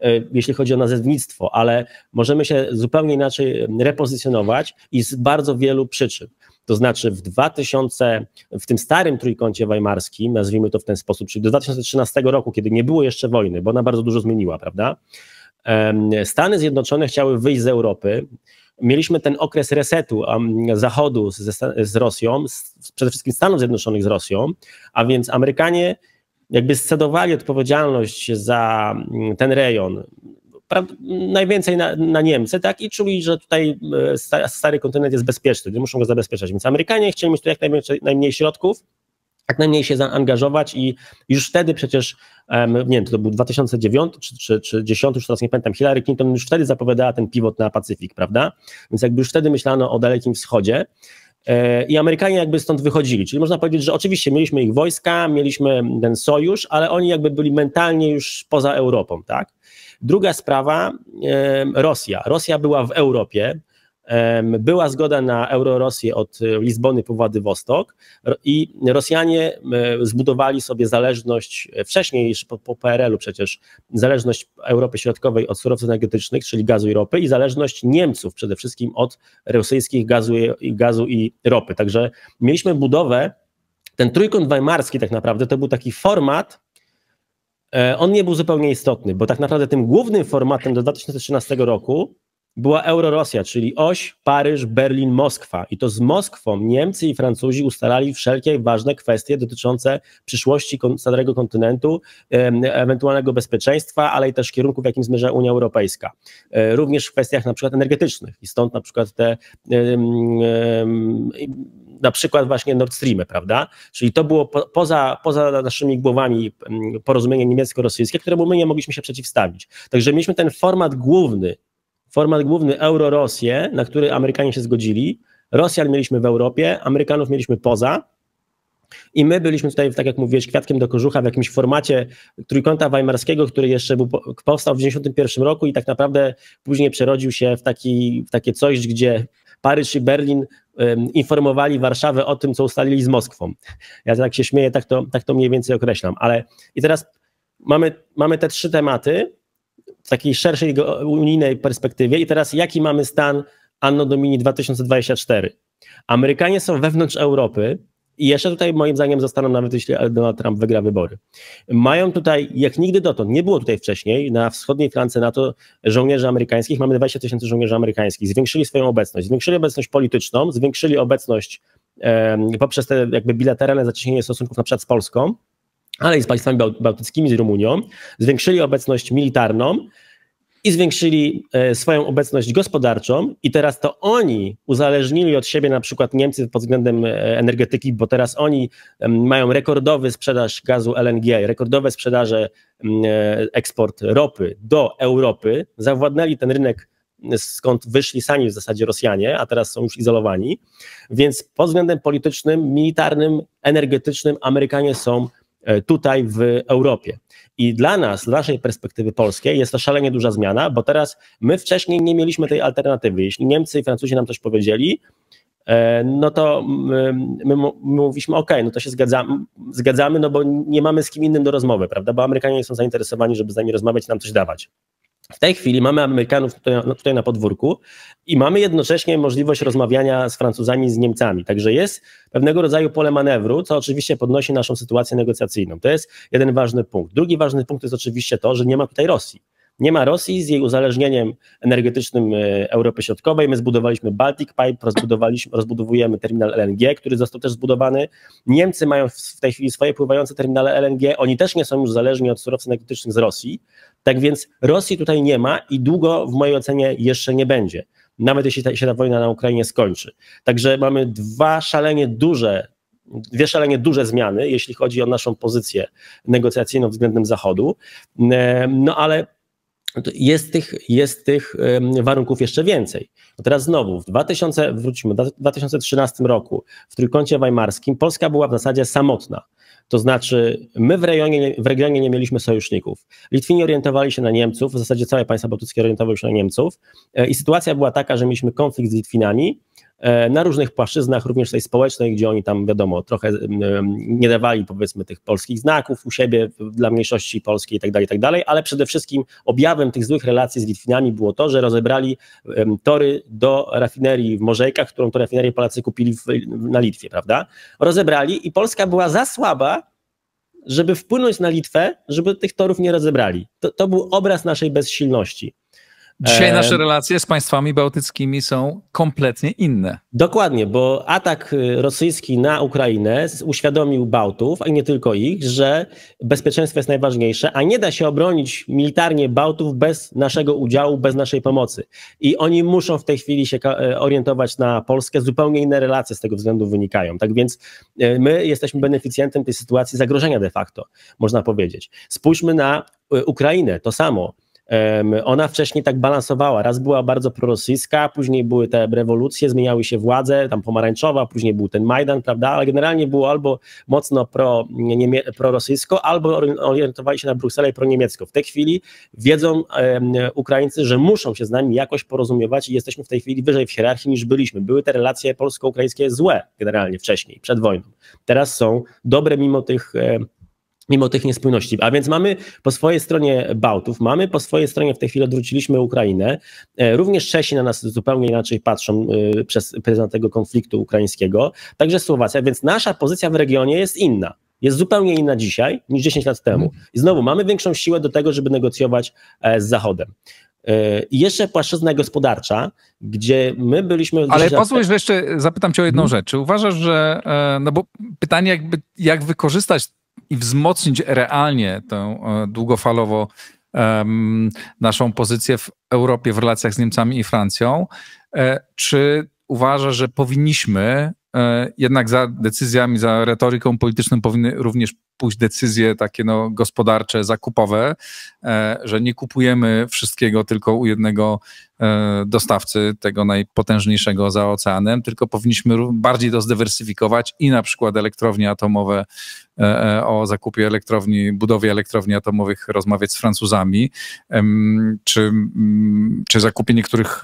e, jeśli chodzi o nazewnictwo, ale możemy się zupełnie inaczej repozycjonować i z bardzo wielu przyczyn. To znaczy w 2000, w tym starym trójkącie weimarskim, nazwijmy to w ten sposób, czyli do 2013 roku, kiedy nie było jeszcze wojny, bo ona bardzo dużo zmieniła, prawda? Stany Zjednoczone chciały wyjść z Europy. Mieliśmy ten okres resetu Zachodu z, z Rosją, z, przede wszystkim Stanów Zjednoczonych z Rosją, a więc Amerykanie jakby scedowali odpowiedzialność za ten rejon najwięcej na, na, Niemcy, tak, i czuli, że tutaj e, stary kontynent jest bezpieczny, nie muszą go zabezpieczać. Więc Amerykanie chcieli mieć tu jak najmniej, najmniej środków, jak najmniej się zaangażować i już wtedy przecież, nie wiem, to był 2009 czy, czy, czy 10, już teraz nie pamiętam, Hillary Clinton już wtedy zapowiadała ten pivot na Pacyfik, prawda? Więc jakby już wtedy myślano o Dalekim Wschodzie. E, I Amerykanie jakby stąd wychodzili, czyli można powiedzieć, że oczywiście mieliśmy ich wojska, mieliśmy ten sojusz, ale oni jakby byli mentalnie już poza Europą, tak? Druga sprawa, Rosja. Rosja była w Europie, była zgoda na Eurorosję od Lizbony po Władywostok i Rosjanie zbudowali sobie zależność, wcześniej jeszcze po, po PRL-u przecież, zależność Europy Środkowej od surowców energetycznych, czyli gazu i ropy i zależność Niemców przede wszystkim od rosyjskich gazu i, gazu i ropy. Także mieliśmy budowę, ten trójkąt weimarski tak naprawdę to był taki format, E, on nie był zupełnie istotny, bo tak naprawdę tym głównym formatem do 2013 roku była Eurorosja, czyli oś Paryż, Berlin, Moskwa. I to z Moskwą Niemcy i Francuzi ustalali wszelkie ważne kwestie dotyczące przyszłości starego kontynentu, ewentualnego bezpieczeństwa, ale i też kierunku, w jakim zmierza Unia Europejska. E, również w kwestiach na przykład energetycznych. I stąd na przykład te na przykład właśnie Nord Streamy, prawda? Czyli to było po, poza, poza naszymi głowami mm, porozumienie niemiecko-rosyjskie, któremu my nie mogliśmy się przeciwstawić. Także mieliśmy ten format główny, format główny Euro-Rosję, na który Amerykanie się zgodzili. Rosjan mieliśmy w Europie, Amerykanów mieliśmy poza. I my byliśmy tutaj, tak jak mówiłeś, kwiatkiem do kożucha w jakimś formacie trójkąta weimarskiego, który jeszcze był, powstał w 1991 roku i tak naprawdę później przerodził się w, taki, w takie coś, gdzie Paryż i Berlin informowali Warszawę o tym, co ustalili z Moskwą. Ja tak się śmieję, tak to, tak to mniej więcej określam. Ale i teraz mamy, mamy te trzy tematy w takiej szerszej unijnej perspektywie i teraz jaki mamy stan Anno Domini 2024? Amerykanie są wewnątrz Europy, i jeszcze tutaj moim zdaniem zostaną nawet jeśli Donald Trump wygra wybory. Mają tutaj, jak nigdy dotąd, nie było tutaj wcześniej, na wschodniej flance NATO żołnierzy amerykańskich, mamy 20 tysięcy żołnierzy amerykańskich, zwiększyli swoją obecność, zwiększyli obecność polityczną, zwiększyli obecność poprzez te jakby bilateralne zacieśnienie stosunków na przykład z Polską, ale i z państwami bałtyckimi, z Rumunią, zwiększyli obecność militarną, i zwiększyli e, swoją obecność gospodarczą i teraz to oni uzależnili od siebie na przykład Niemcy pod względem e, energetyki, bo teraz oni mają rekordowy sprzedaż gazu LNG, rekordowe sprzedaże, eksport ropy do Europy, zawładnęli ten rynek skąd wyszli sami w zasadzie Rosjanie, a teraz są już izolowani. Więc pod względem politycznym, militarnym, energetycznym Amerykanie są e, tutaj w Europie. I dla nas, z naszej perspektywy polskiej, jest to szalenie duża zmiana, bo teraz my wcześniej nie mieliśmy tej alternatywy. Jeśli Niemcy i Francuzi nam coś powiedzieli, e, no to my, my mówiliśmy, OK, no to się zgadzamy, zgadzamy, no bo nie mamy z kim innym do rozmowy, prawda? Bo Amerykanie nie są zainteresowani, żeby z nami rozmawiać, nam coś dawać. W tej chwili mamy Amerykanów tutaj, no, tutaj, na podwórku i mamy jednocześnie możliwość rozmawiania z Francuzami, z Niemcami. Także jest pewnego rodzaju pole manewru, co oczywiście podnosi naszą sytuację negocjacyjną. To jest jeden ważny punkt. Drugi ważny punkt jest oczywiście to, że nie ma tutaj Rosji. Nie ma Rosji z jej uzależnieniem energetycznym e, Europy Środkowej. My zbudowaliśmy Baltic Pipe, rozbudowaliśmy, rozbudowujemy terminal LNG, który został też zbudowany. Niemcy mają w tej chwili swoje pływające terminale LNG. Oni też nie są już zależni od surowców energetycznych z Rosji. Tak więc Rosji tutaj nie ma i długo w mojej ocenie jeszcze nie będzie. Nawet jeśli ta, się ta wojna na Ukrainie skończy. Także mamy dwa szalenie duże dwie szalenie duże zmiany, jeśli chodzi o naszą pozycję negocjacyjną względem Zachodu. No ale jest tych, jest tych warunków jeszcze więcej. No teraz znowu, w 2000, wrócimy, w 2013 roku w Trójkącie Weimarskim Polska była w zasadzie samotna. To znaczy, my w regionie, w regionie nie mieliśmy sojuszników. Litwini orientowali się na Niemców, w zasadzie całe państwa bałtyckie orientowały się na Niemców e, i sytuacja była taka, że mieliśmy konflikt z Litwinami, na różnych płaszczyznach, również tej społecznej, gdzie oni tam, wiadomo, trochę nie dawali powiedzmy tych polskich znaków u siebie dla mniejszości polskiej itd., tak itd., tak ale przede wszystkim objawem tych złych relacji z Litwinami było to, że rozebrali tory do rafinerii w Morzejkach, którą to rafinerię Polacy kupili w, na Litwie, prawda? Rozebrali i Polska była za słaba, żeby wpłynąć na Litwę, żeby tych torów nie rozebrali. To, to był obraz naszej bezsilności. Dzisiaj nasze relacje z państwami bałtyckimi są kompletnie inne. Dokładnie, bo atak y, rosyjski na Ukrainę uświadomił Bałtów, a nie tylko ich, że bezpieczeństwo jest najważniejsze, a nie da się obronić militarnie Bałtów bez naszego udziału, bez naszej pomocy. I oni muszą w tej chwili się e, orientować na Polskę, zupełnie inne relacje z tego względu wynikają. Tak więc e, my jesteśmy beneficjentem tej sytuacji zagrożenia de facto, można powiedzieć. Spójrzmy na e, Ukrainę, to samo ona wcześniej tak balansowała. Raz była bardzo prorosyjska, później były te rewolucje, zmieniały się władze, tam pomarańczowa, później był ten Majdan, prawda, ale generalnie było albo mocno pro, niemie, prorosyjsko, albo orientowali się na Brukselę i proniemiecko. W tej chwili wiedzą Ukraińcy, że muszą się z nami jakoś porozumiewać i jesteśmy w tej chwili wyżej w hierarchii niż byliśmy. Były te relacje polsko-ukraińskie złe generalnie wcześniej, przed wojną. Teraz są dobre mimo tych mimo tych niespójności. A więc mamy po swojej stronie Bałtów, mamy po swojej stronie w tej chwili odwróciliśmy Ukrainę. E, również Czesi na nas zupełnie inaczej patrzą e, przez pryzmat tego konfliktu ukraińskiego, także Słowacja, więc nasza pozycja w regionie jest inna. Jest zupełnie inna dzisiaj niż 10 lat temu. I znowu mamy większą siłę do tego, żeby negocjować e, z Zachodem. I jeszcze płaszczyzna gospodarcza, gdzie my byliśmy. Ale pozwól, że jeszcze zapytam Cię o jedną hmm. rzecz. Czy uważasz, że. No bo pytanie, jakby, jak wykorzystać i wzmocnić realnie tę e, długofalowo naszą pozycję w Europie w relacjach z Niemcami i Francją. E, czy uważa, że powinniśmy e, jednak za decyzjami, za retoryką polityczną powinny również pójść decyzje takie no, gospodarcze, zakupowe, że nie kupujemy wszystkiego tylko u jednego E, dostawcy tego najpotężniejszego za oceanem, tylko powinniśmy bardziej to zdywersyfikować i na przykład elektrownie atomowe, e, e, o zakupie elektrowni, budowie elektrowni atomowych rozmawiać z Francuzami, czy, czy zakupie niektórych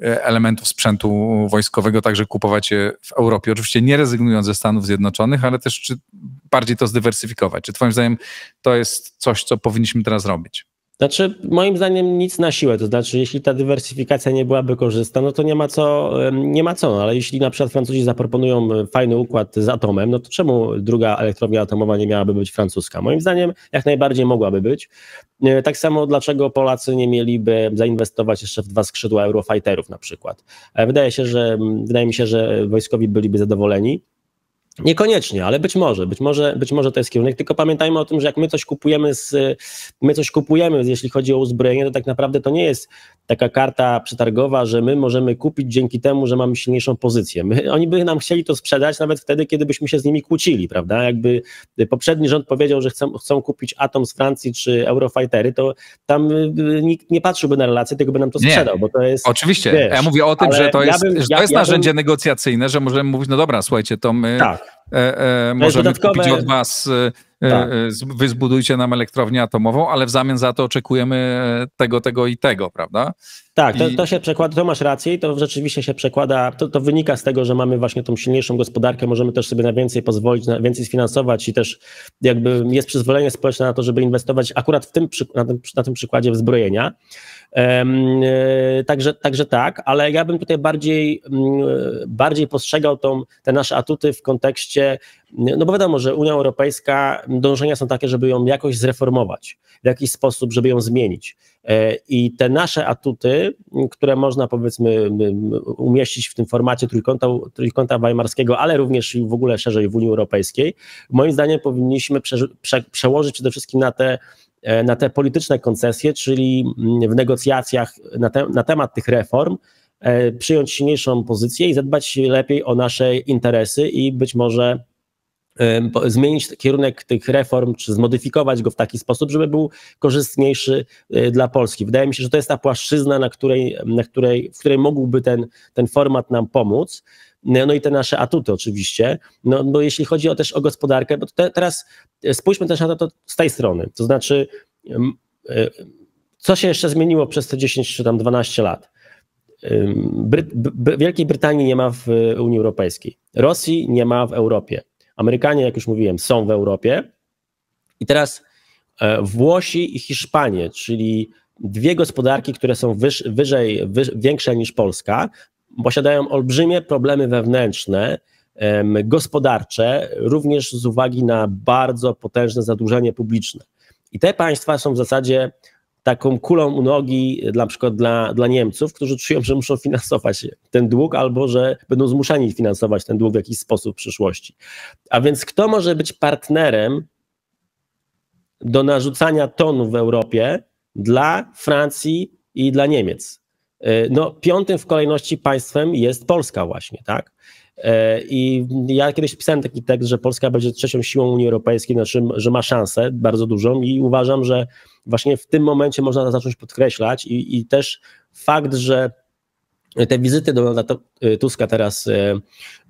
elementów sprzętu wojskowego także kupować je w Europie. Oczywiście nie rezygnując ze Stanów Zjednoczonych, ale też czy bardziej to zdywersyfikować. Czy Twoim zdaniem to jest coś, co powinniśmy teraz robić? Znaczy, moim zdaniem nic na siłę, to znaczy, jeśli ta dywersyfikacja nie byłaby korzystna, no to nie ma co, nie ma co, no, ale jeśli na przykład Francuzi zaproponują fajny układ z atomem, no to czemu druga elektrownia atomowa nie miałaby być francuska? Moim zdaniem jak najbardziej mogłaby być. E, tak samo dlaczego Polacy nie mieliby zainwestować jeszcze w dwa skrzydła Eurofighterów na przykład. E, wydaje się, że, wydaje mi się, że wojskowi byliby zadowoleni, Niekoniecznie, ale być może, być może, być może to jest kierunek. Tylko pamiętajmy o tym, że jak my coś kupujemy, z, my coś kupujemy, jeśli chodzi o uzbrojenie, to tak naprawdę to nie jest taka karta przetargowa, że my możemy kupić dzięki temu, że mamy silniejszą pozycję. My, oni by nam chcieli to sprzedać nawet wtedy, kiedy byśmy się z nimi kłócili, prawda? Jakby poprzedni rząd powiedział, że chcą, chcą kupić Atom z Francji czy Eurofightery, to tam y, y, nikt nie patrzyłby na relacje, tylko by nam to sprzedał, nie, bo to jest... Oczywiście, wiesz, ja mówię o tym, że to jest, ja bym, że to jest ja, narzędzie bym... negocjacyjne, że możemy mówić, no dobra, słuchajcie, to my... Tak E, e, możemy dodatkowe... kupić od was, tak. wy zbudujcie nam elektrownię atomową, ale w zamian za to oczekujemy tego, tego i tego, prawda? Tak, to, to, się przekłada, to masz rację i to rzeczywiście się przekłada, to, to wynika z tego, że mamy właśnie tą silniejszą gospodarkę, możemy też sobie na więcej pozwolić, na więcej sfinansować i też jakby jest przyzwolenie społeczne na to, żeby inwestować akurat w tym, na, tym, na tym przykładzie wzbrojenia. E, także, także tak, ale ja bym tutaj bardziej, mm, bardziej postrzegał tą, te nasze atuty w kontekście, no bo wiadomo, że Unia Europejska, dążenia są takie, żeby ją jakoś zreformować, w jakiś sposób, żeby ją zmienić. E, I te nasze atuty, które można powiedzmy umieścić w tym formacie trójkąta, trójkąta weimarskiego, ale również w ogóle szerzej w Unii Europejskiej, moim zdaniem powinniśmy prze, prze, przełożyć przede wszystkim na te E, na te polityczne koncesje, czyli mm, w negocjacjach na, te, na temat tych reform e, przyjąć silniejszą pozycję i zadbać lepiej o nasze interesy i być może zmienić kierunek tych reform, czy zmodyfikować go w taki sposób, żeby był korzystniejszy dla Polski. Wydaje mi się, że to jest ta płaszczyzna, na której, na której, w której mógłby ten, ten format nam pomóc. No, no i te nasze atuty oczywiście, no bo jeśli chodzi o też o gospodarkę, bo te, teraz spójrzmy też na to z tej strony, to znaczy e, co się jeszcze zmieniło przez te 10 czy tam 12 lat? Bry Wielkiej Brytanii nie ma w Unii Europejskiej, Rosji nie ma w Europie, Amerykanie, jak już mówiłem, są w Europie i teraz e, Włosi i Hiszpanie, czyli dwie gospodarki, które są wyż, wyżej, wyż, większe niż Polska, posiadają olbrzymie problemy wewnętrzne, gospodarcze, również z uwagi na bardzo potężne zadłużenie publiczne. I te państwa są w zasadzie taką kulą u nogi na przykład dla, dla Niemców, którzy czują, że muszą finansować ten dług albo że będą zmuszani finansować ten dług w jakiś sposób w przyszłości. A więc kto może być partnerem do narzucania tonu w Europie dla Francji i dla Niemiec? E, no, piątym w kolejności państwem jest Polska właśnie, tak? E, I ja kiedyś pisałem taki tekst, że Polska będzie trzecią siłą Unii Europejskiej, znaczy, że ma szansę bardzo dużą i uważam, że właśnie w tym momencie można zacząć podkreślać i, i też fakt, że te wizyty Donalda Tuska teraz e,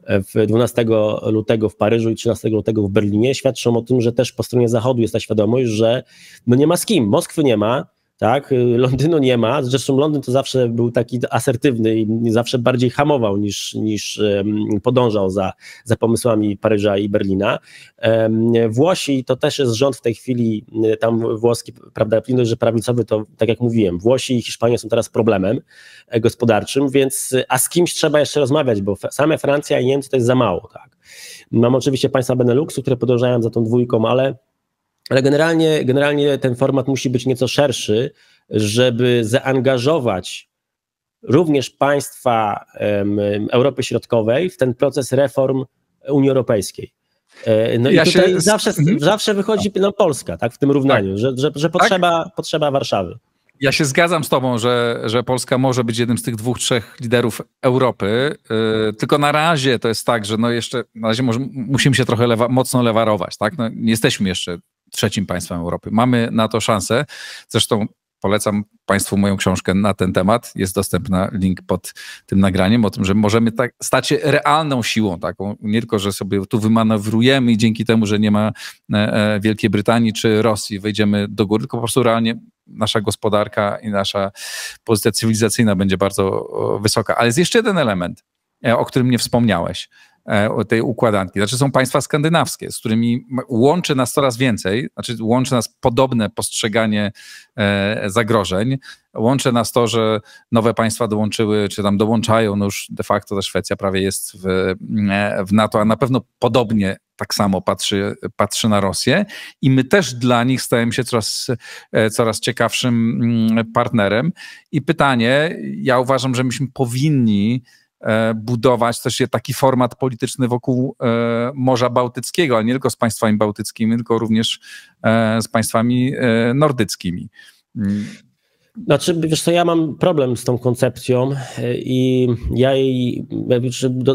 w 12 lutego w Paryżu i 13 lutego w Berlinie świadczą o tym, że też po stronie Zachodu jest ta świadomość, że no nie ma z kim, Moskwy nie ma, tak? Londynu nie ma, zresztą Londyn to zawsze był taki asertywny i zawsze bardziej hamował niż, niż podążał za, za pomysłami Paryża i Berlina. Włosi to też jest rząd w tej chwili, tam włoski, prawda, że prawicowy to, tak jak mówiłem, Włosi i Hiszpania są teraz problemem e, gospodarczym, więc a z kimś trzeba jeszcze rozmawiać, bo same Francja i Niemcy to jest za mało, tak? Mam oczywiście państwa Beneluxu, które podążają za tą dwójką, ale ale generalnie, generalnie ten format musi być nieco szerszy, żeby zaangażować również państwa Europy Środkowej w ten proces reform Unii Europejskiej. E, no ja i tutaj się... zawsze, mhm. zawsze wychodzi no, Polska tak, w tym równaniu, tak. że, że, że potrzeba, tak? potrzeba Warszawy. Ja się zgadzam z Tobą, że, że Polska może być jednym z tych dwóch, trzech liderów Europy. Yy, tylko na razie to jest tak, że no jeszcze na razie może, musimy się trochę lewa, mocno lewarować. Tak? No, nie jesteśmy jeszcze trzecim państwem Europy. Mamy na to szansę. Zresztą polecam Państwu moją książkę na ten temat. Jest dostępna link pod tym nagraniem o tym, że możemy tak stać się realną siłą taką. Nie tylko, że sobie tu wymanewrujemy i dzięki temu, że nie ma e, e, Wielkiej Brytanii czy Rosji, wejdziemy do góry, tylko po prostu realnie nasza gospodarka i nasza pozycja cywilizacyjna będzie bardzo wysoka. Ale jest jeszcze jeden element, e, o którym nie wspomniałeś. E, tej układanki. Znaczy są państwa skandynawskie, z którymi łączy nas coraz więcej, znaczy łączy nas podobne postrzeganie e, zagrożeń. Łączy nas to, że nowe państwa dołączyły, czy tam dołączają, no już de facto ta Szwecja prawie jest w, e, w NATO, a na pewno podobnie tak samo patrzy, patrzy na Rosję i my też dla nich stajemy się coraz, coraz ciekawszym mm, partnerem. I pytanie, ja uważam, że myśmy powinni budować też taki format polityczny wokół Morza Bałtyckiego, ale nie tylko z państwami bałtyckimi, tylko również z państwami nordyckimi. Mm. Znaczy, wiesz co, ja mam problem z tą koncepcją i ja jej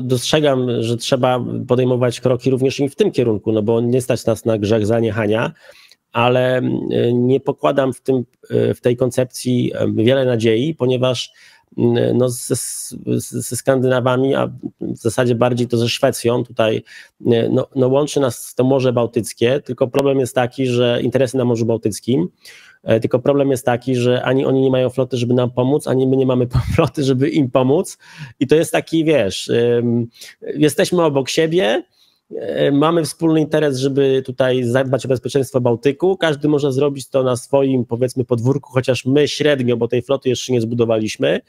dostrzegam, że trzeba podejmować kroki również i w tym kierunku, no bo nie stać nas na grzech zaniechania, ale nie pokładam w, tym, w tej koncepcji wiele nadziei, ponieważ no ze, ze Skandynawami, a w zasadzie bardziej to ze Szwecją, tutaj no, no łączy nas to Morze Bałtyckie, tylko problem jest taki, że interesy na Morzu Bałtyckim, e, tylko problem jest taki, że ani oni nie mają floty, żeby nam pomóc, ani my nie mamy [LAUGHS] floty, żeby im pomóc. I to jest taki, wiesz, jesteśmy obok siebie, mamy wspólny interes, żeby tutaj zadbać o bezpieczeństwo Bałtyku. Każdy może zrobić to na swoim, powiedzmy, podwórku, chociaż my średnio, bo tej floty jeszcze nie zbudowaliśmy.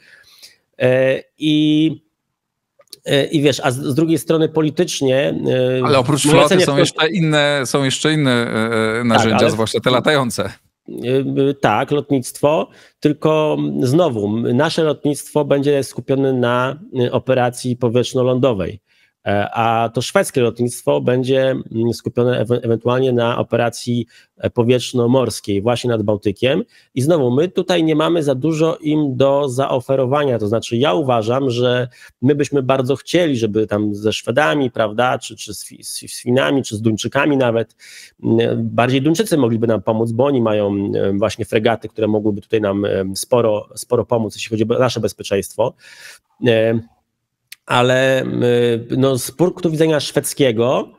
E, I e, i wiesz, a z, drugiej strony politycznie. Ale oprócz floty są, jeszcze inne, są jeszcze inne narzędzia, tak, zwłaszcza te latające. Tak, lotnictwo, tylko znowu nasze lotnictwo będzie skupione na operacji powietrzno-lądowej. E, a to szwedzkie lotnictwo będzie mm, skupione ewe ewentualnie na operacji e, powietrzno-morskiej właśnie nad Bałtykiem. I znowu my tutaj nie mamy za dużo im do zaoferowania, to znaczy ja uważam, że my byśmy bardzo chcieli, żeby tam ze Szwedami, prawda, czy, czy z, z Finami, czy z Duńczykami nawet, mm, bardziej Duńczycy mogliby nam pomóc, bo oni mają mm, właśnie fregaty, które mogłyby tutaj nam sporo, sporo pomóc, jeśli chodzi o nasze bezpieczeństwo. E, ale y, no, z punktu widzenia szwedzkiego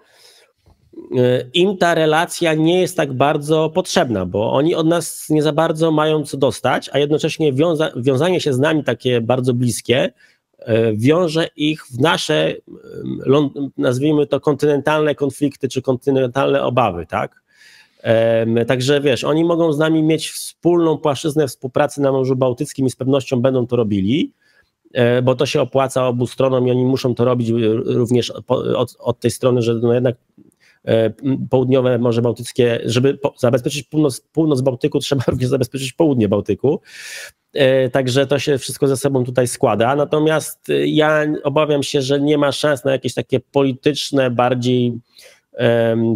y, im ta relacja nie jest tak bardzo potrzebna, bo oni od nas nie za bardzo mają co dostać, a jednocześnie wiąza wiązanie się z nami takie bardzo bliskie y, wiąże ich w nasze, nazwijmy to kontynentalne konflikty czy kontynentalne obawy, tak? Także wiesz, oni mogą z nami mieć wspólną płaszczyznę współpracy na Morzu Bałtyckim i z pewnością będą to robili, bo to się opłaca obu stronom i oni muszą to robić e, również od, od tej strony, że no jednak e, południowe Morze Bałtyckie, żeby zabezpieczyć północ, północ Bałtyku, [LAUGHS] trzeba również zabezpieczyć południe Bałtyku. Także to się wszystko ze sobą tutaj składa. Natomiast ja obawiam się, że nie ma szans na jakieś takie polityczne, bardziej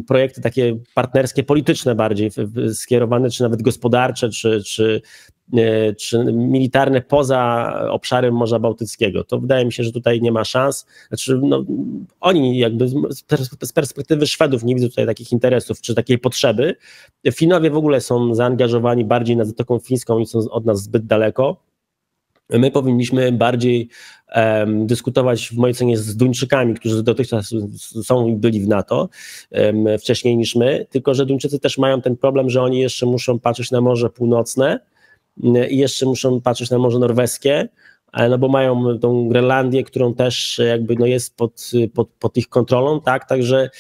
projekty takie partnerskie, polityczne bardziej skierowane, czy nawet gospodarcze, czy, czy E, czy militarne poza obszarem Morza Bałtyckiego. To wydaje mi się, że tutaj nie ma szans. Znaczy, no, oni jakby z perspektywy Szwedów nie widzą tutaj takich interesów czy takiej potrzeby. Finowie w ogóle są zaangażowani bardziej na Zatoką Fińską i są od nas zbyt daleko. My powinniśmy bardziej um, dyskutować w mojej ocenie z Duńczykami, którzy dotychczas są i byli w NATO um, wcześniej niż my, tylko że Duńczycy też mają ten problem, że oni jeszcze muszą patrzeć na Morze Północne, i jeszcze muszą patrzeć na Morze Norweskie, no bo mają tą Grenlandię, którą też jakby no jest pod, pod, pod ich kontrolą, tak, także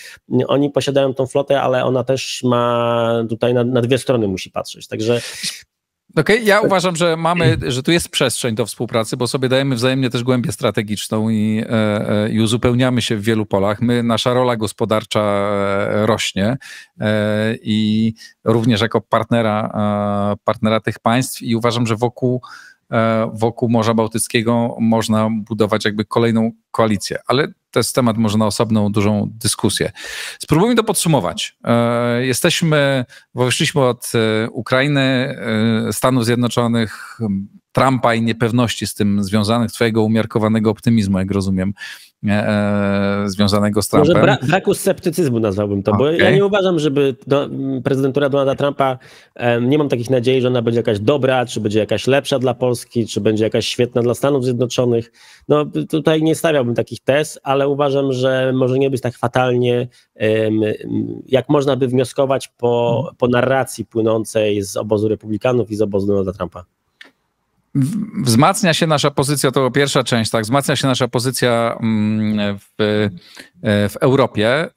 oni posiadają tą flotę, ale ona też ma tutaj na, na dwie strony musi patrzeć, także Okej, okay, ja uważam, że mamy, że tu jest przestrzeń do współpracy, bo sobie dajemy wzajemnie też głębię strategiczną i, e, e, i uzupełniamy się w wielu polach. My, nasza rola gospodarcza e, rośnie i również jako partnera, partnera tych państw i uważam, że wokół wokół Morza Bałtyckiego można budować jakby kolejną koalicję, ale to jest temat może na osobną, dużą dyskusję. Spróbujmy to podsumować. E, jesteśmy, wyszliśmy od e, Ukrainy, e, Stanów Zjednoczonych, Trumpa i niepewności z tym związanych, twojego umiarkowanego optymizmu, jak rozumiem, e, związanego z Trumpem. Może bra braku sceptycyzmu nazwałbym to, okay. bo ja nie uważam, żeby do, prezydentura Donalda Trumpa, e, nie mam takich nadziei, że ona będzie jakaś dobra, czy będzie jakaś lepsza dla Polski, czy będzie jakaś świetna dla Stanów Zjednoczonych. No tutaj nie stawiałbym takich tez, ale uważam, że może nie być tak fatalnie, jak można by wnioskować po, po narracji płynącej z obozu republikanów i z obozu Donalda Trumpa wzmacnia się nasza pozycja, to pierwsza część, tak, wzmacnia się nasza pozycja mm, w, e, w Europie. E,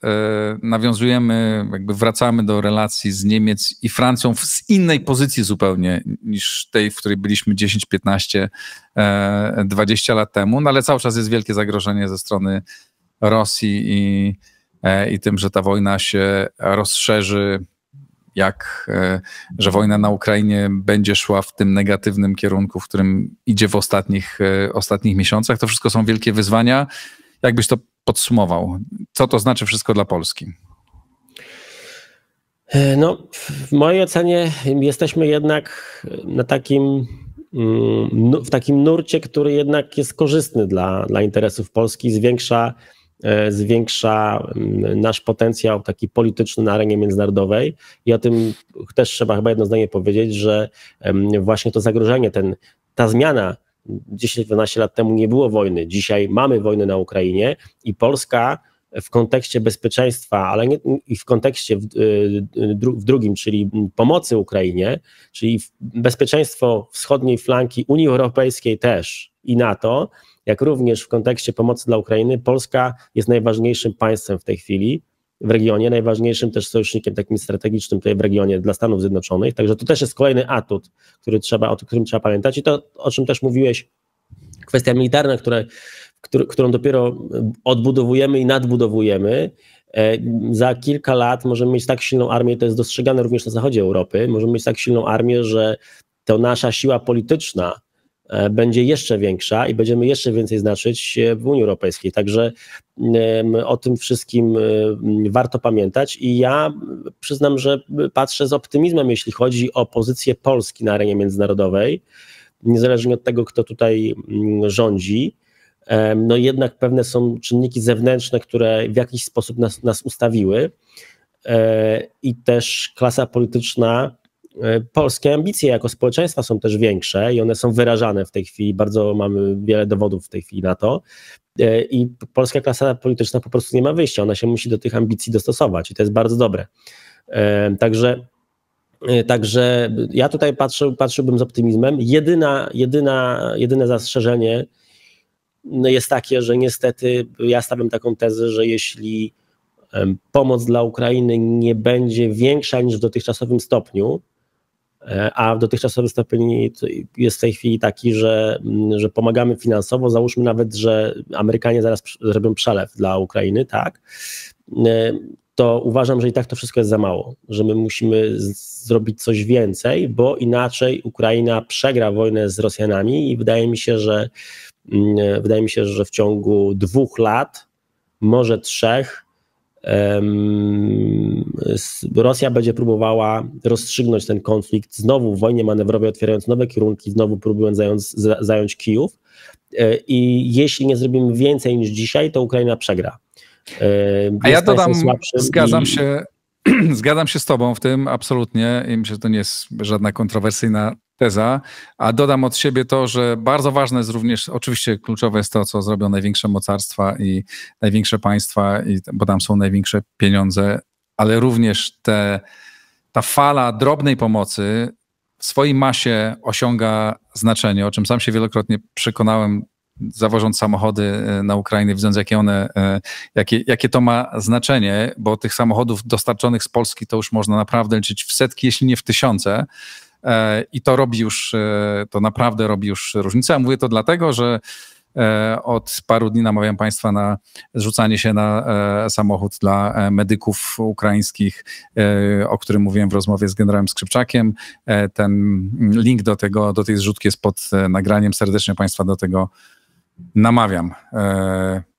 nawiązujemy, jakby wracamy do relacji z Niemiec i Francją z innej pozycji zupełnie niż tej, w której byliśmy 10, 15, 20 lat temu, no ale cały czas jest wielkie zagrożenie ze strony Rosji i, e, i tym, że ta wojna się rozszerzy jak, e, że wojna na Ukrainie będzie szła w tym negatywnym kierunku, w którym idzie w ostatnich, e, ostatnich miesiącach. To wszystko są wielkie wyzwania. Jakbyś to podsumował? Co to znaczy wszystko dla Polski? No, w mojej ocenie jesteśmy jednak na takim, mm, w takim nurcie, który jednak jest korzystny dla, dla interesów Polski, zwiększa E, zwiększa mm, nasz potencjał taki polityczny na arenie międzynarodowej. I o tym też trzeba chyba jedno zdanie powiedzieć, że właśnie to zagrożenie, ten, ta zmiana 10-12 lat temu nie było wojny, dzisiaj mamy wojnę na Ukrainie i Polska w kontekście bezpieczeństwa, ale nie, i w kontekście w, y, w, drugim, czyli pomocy Ukrainie, czyli bezpieczeństwo wschodniej flanki Unii Europejskiej też i NATO, jak również w kontekście pomocy dla Ukrainy, Polska jest najważniejszym państwem w tej chwili w regionie, najważniejszym też sojusznikiem takim strategicznym tutaj w regionie dla Stanów Zjednoczonych. Także to też jest kolejny atut, który trzeba, o którym trzeba pamiętać. I to, o czym też mówiłeś, kwestia militarna, które, który, którą dopiero odbudowujemy i nadbudowujemy. E, za kilka lat możemy mieć tak silną armię, to jest dostrzegane również na zachodzie Europy, możemy mieć tak silną armię, że to nasza siła polityczna będzie jeszcze większa i będziemy jeszcze więcej znaczyć w Unii Europejskiej. Także o tym wszystkim warto pamiętać i ja przyznam, że patrzę z optymizmem, jeśli chodzi o pozycję Polski na arenie międzynarodowej, niezależnie od tego, kto tutaj rządzi. No jednak pewne są czynniki zewnętrzne, które w jakiś sposób nas, nas ustawiły e, i też klasa polityczna E, polskie ambicje jako społeczeństwa są też większe i one są wyrażane w tej chwili. Bardzo mamy wiele dowodów w tej chwili na to. E, I polska klasa polityczna po prostu nie ma wyjścia. Ona się musi do tych ambicji dostosować i to jest bardzo dobre. E, także. Także ja tutaj patrzę, patrzyłbym z optymizmem. Jedyna, jedyna, jedyne zastrzeżenie no, jest takie, że niestety ja stawiam taką tezę, że jeśli pomoc dla Ukrainy nie będzie większa niż w dotychczasowym stopniu, E, a dotychczasowy stopień jest w tej chwili taki, że, mm, że pomagamy finansowo, załóżmy nawet, że Amerykanie zaraz zrobią przelew dla Ukrainy, tak, e, to uważam, że i tak to wszystko jest za mało, że my musimy zrobić coś więcej, bo inaczej Ukraina przegra wojnę z Rosjanami i wydaje mi się, że mm, wydaje mi się, że w ciągu dwóch lat, może trzech, Rosja będzie próbowała rozstrzygnąć ten konflikt znowu w wojnie manewrowej, otwierając nowe kierunki, znowu próbując zająć, zająć Kijów. E, I jeśli nie zrobimy więcej niż dzisiaj, to Ukraina przegra. A ja dodam, zgadzam i... się, [CLEARS THROAT] zgadzam się z Tobą w tym absolutnie i myślę, że to nie jest żadna kontrowersyjna teza, a dodam od siebie to, że bardzo ważne jest również, oczywiście kluczowe jest to, co zrobią największe mocarstwa i największe państwa, i, bo tam są największe pieniądze, ale również te, ta fala drobnej pomocy w swojej masie osiąga znaczenie, o czym sam się wielokrotnie przekonałem, zawożąc samochody e, na Ukrainę, widząc jakie one, e, jakie, jakie to ma znaczenie, bo tych samochodów dostarczonych z Polski to już można naprawdę liczyć w setki, jeśli nie w tysiące. E, I to robi już, e, to naprawdę robi już różnicę. Ja mówię to dlatego, że e, od paru dni namawiam Państwa na zrzucanie się na samochód dla medyków ukraińskich, o którym mówiłem w rozmowie z generałem Skrzypczakiem. Ten link do, tego, do tej zrzutki jest pod nagraniem. Serdecznie Państwa do tego namawiam,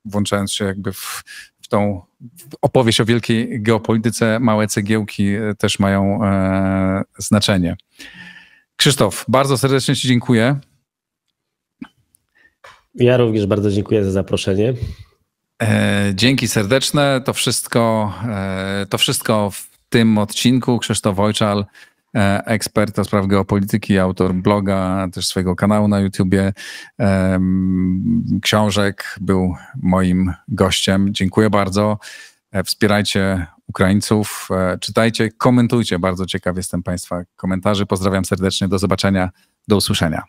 włączając się jakby w tą opowieść o wielkiej geopolityce, małe cegiełki też mają znaczenie. Krzysztof, bardzo serdecznie Ci dziękuję. Ja również bardzo dziękuję za zaproszenie. E, dzięki serdeczne. To wszystko, e, to wszystko w tym odcinku. Krzysztof Wojczal, e, ekspert do spraw geopolityki, autor bloga, też swojego kanału na YouTubie, książek, był moim gościem. Dziękuję bardzo. E, wspierajcie Ukraińców. E, czytajcie, komentujcie. Bardzo ciekaw jestem Państwa komentarzy. Pozdrawiam serdecznie. Do zobaczenia. Do usłyszenia.